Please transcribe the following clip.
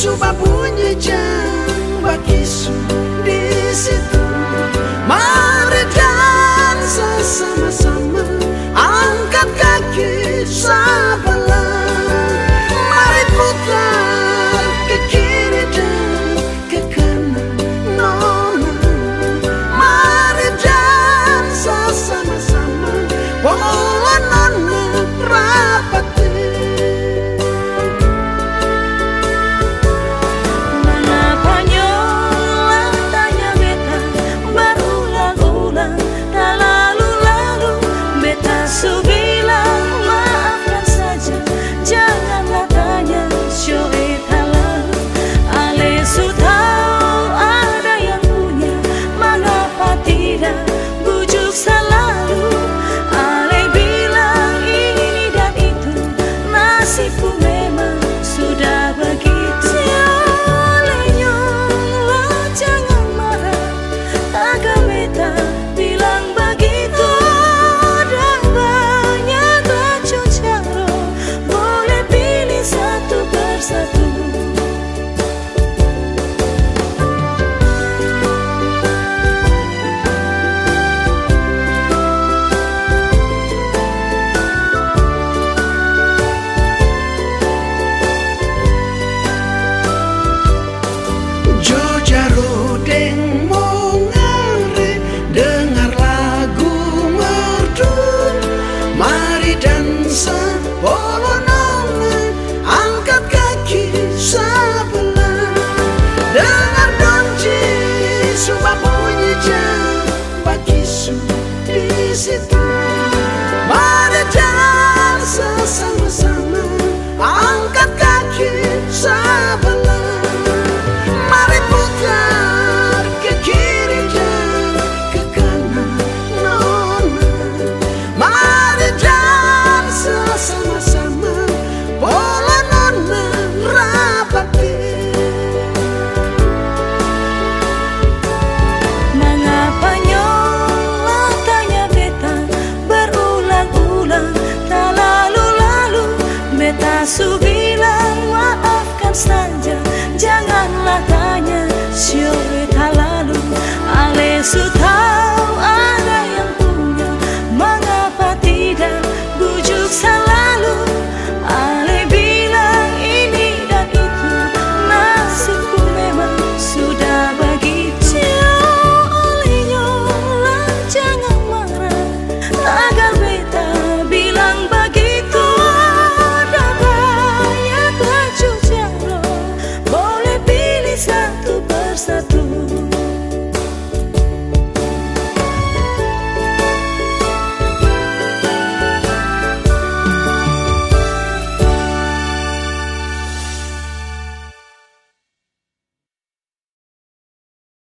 Kisu babunyi jamba kisu di situ. Mari dansa sama-sama Angkat kaki sebelah Mari putar ke kiri dan ke kanan Nona. Mari dansa sama-sama Bola nona rapat insan Bolon olun angkat kaki sebelah Dengar donji sumpah bunyi jam Bagi su di situ siul talalu ale sut